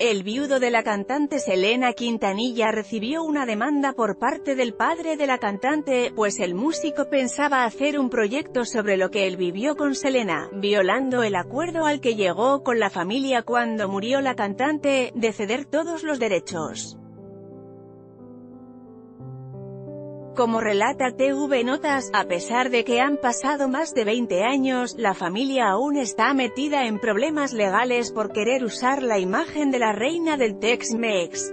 El viudo de la cantante Selena Quintanilla recibió una demanda por parte del padre de la cantante, pues el músico pensaba hacer un proyecto sobre lo que él vivió con Selena, violando el acuerdo al que llegó con la familia cuando murió la cantante, de ceder todos los derechos. Como relata TV Notas, a pesar de que han pasado más de 20 años, la familia aún está metida en problemas legales por querer usar la imagen de la reina del Tex-Mex.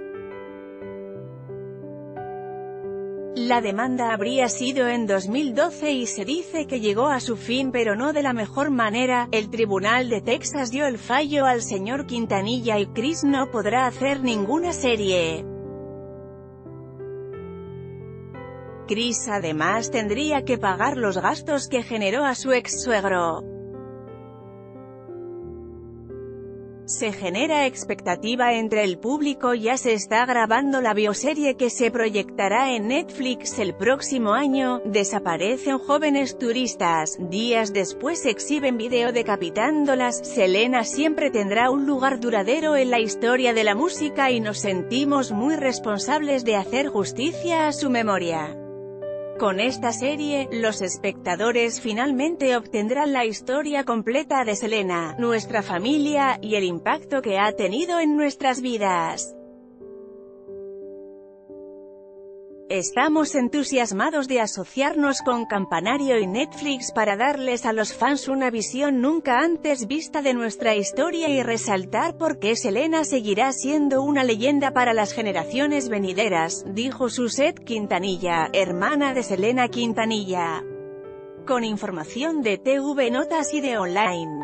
La demanda habría sido en 2012 y se dice que llegó a su fin pero no de la mejor manera, el Tribunal de Texas dio el fallo al señor Quintanilla y Chris no podrá hacer ninguna serie. Chris además tendría que pagar los gastos que generó a su ex-suegro. Se genera expectativa entre el público ya se está grabando la bioserie que se proyectará en Netflix el próximo año, desaparecen jóvenes turistas, días después exhiben video decapitándolas, Selena siempre tendrá un lugar duradero en la historia de la música y nos sentimos muy responsables de hacer justicia a su memoria. Con esta serie, los espectadores finalmente obtendrán la historia completa de Selena, nuestra familia, y el impacto que ha tenido en nuestras vidas. Estamos entusiasmados de asociarnos con Campanario y Netflix para darles a los fans una visión nunca antes vista de nuestra historia y resaltar por qué Selena seguirá siendo una leyenda para las generaciones venideras, dijo Suset Quintanilla, hermana de Selena Quintanilla. Con información de TV Notas y de Online.